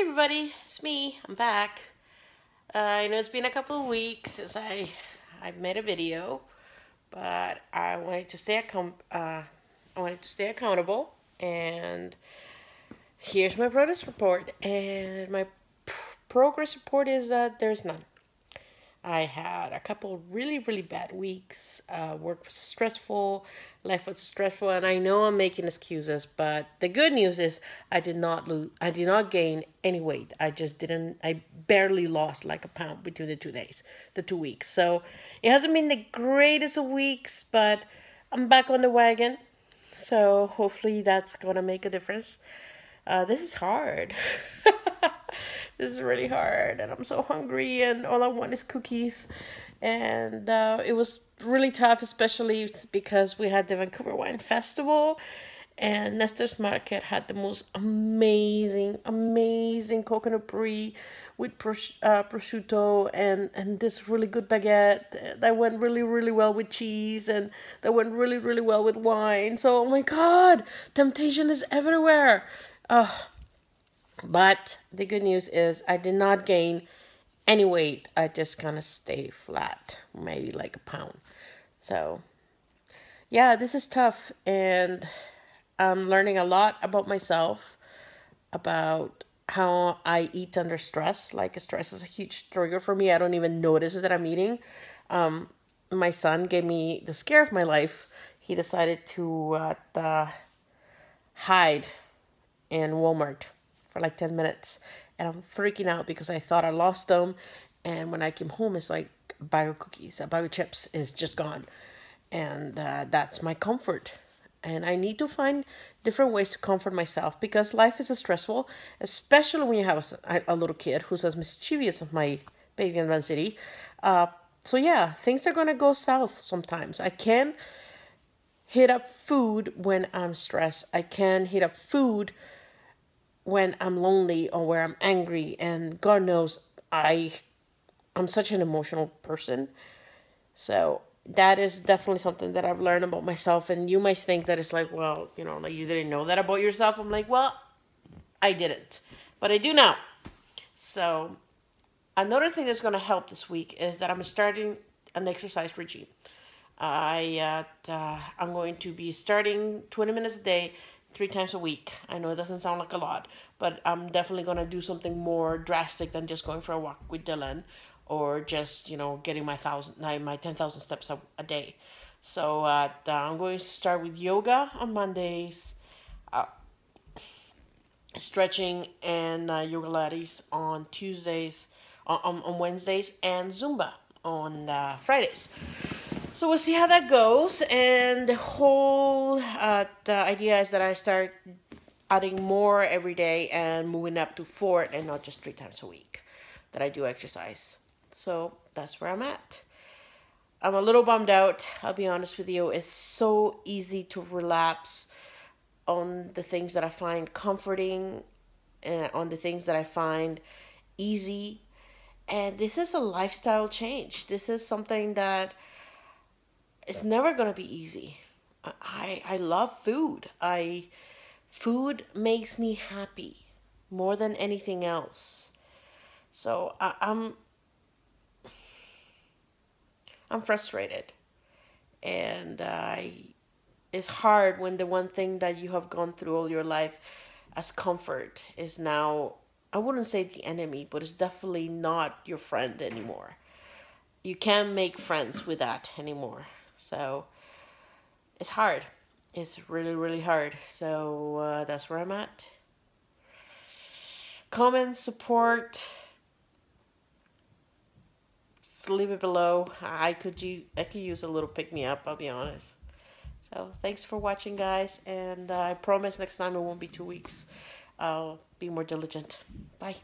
Hey everybody, it's me. I'm back. Uh, I know it's been a couple of weeks since I I made a video, but I wanted to stay account uh, I wanted to stay accountable, and here's my progress report. And my progress report is that there's none. I had a couple really, really bad weeks. Uh, work was stressful, life was stressful, and I know I'm making excuses, but the good news is I did not lose, I did not gain any weight. I just didn't, I barely lost like a pound between the two days, the two weeks. So it hasn't been the greatest of weeks, but I'm back on the wagon. So hopefully that's gonna make a difference. Uh, this is hard. this is really hard and I'm so hungry and all I want is cookies. And uh, it was really tough, especially because we had the Vancouver Wine Festival and Nestor's Market had the most amazing, amazing coconut brie with pros uh, prosciutto and, and this really good baguette that went really, really well with cheese and that went really, really well with wine. So, oh my God, temptation is everywhere. Oh, but the good news is I did not gain any weight. I just kind of stay flat, maybe like a pound. So, yeah, this is tough. And I'm learning a lot about myself, about how I eat under stress. Like, stress is a huge trigger for me. I don't even notice that I'm eating. Um, my son gave me the scare of my life. He decided to uh, hide in Walmart for like 10 minutes and I'm freaking out because I thought I lost them. And when I came home, it's like of cookies, a bag chips is just gone. And uh, that's my comfort. And I need to find different ways to comfort myself because life is stressful, especially when you have a, a little kid who's as mischievous as my baby in Run City. Uh, so yeah, things are gonna go south sometimes. I can hit up food when I'm stressed. I can hit up food when I'm lonely or where I'm angry and God knows I I'm such an emotional person. So that is definitely something that I've learned about myself and you might think that it's like, well, you know, like you didn't know that about yourself. I'm like, well, I didn't. But I do now. So another thing that's going to help this week is that I'm starting an exercise regime. I uh, I'm going to be starting 20 minutes a day three times a week. I know it doesn't sound like a lot, but I'm definitely gonna do something more drastic than just going for a walk with Dylan, or just you know getting my thousand my ten thousand steps a, a day. So uh, I'm going to start with yoga on Mondays, uh, stretching and uh, yoga Pilates on Tuesdays, on, on Wednesdays, and Zumba on uh, Fridays. So we'll see how that goes. And the whole uh, the idea is that I start adding more every day and moving up to four and not just three times a week that I do exercise. So that's where I'm at. I'm a little bummed out. I'll be honest with you. It's so easy to relapse on the things that I find comforting and on the things that I find easy. And this is a lifestyle change. This is something that it's never going to be easy. I I love food. I food makes me happy more than anything else. So I, I'm I'm frustrated, and I it's hard when the one thing that you have gone through all your life as comfort is now I wouldn't say the enemy, but it's definitely not your friend anymore. You can't make friends with that anymore. So it's hard. It's really, really hard. So uh, that's where I'm at. Comment, support, leave it below. I could you I could use a little pick me up. I'll be honest. So thanks for watching, guys, and uh, I promise next time it won't be two weeks. I'll be more diligent. Bye.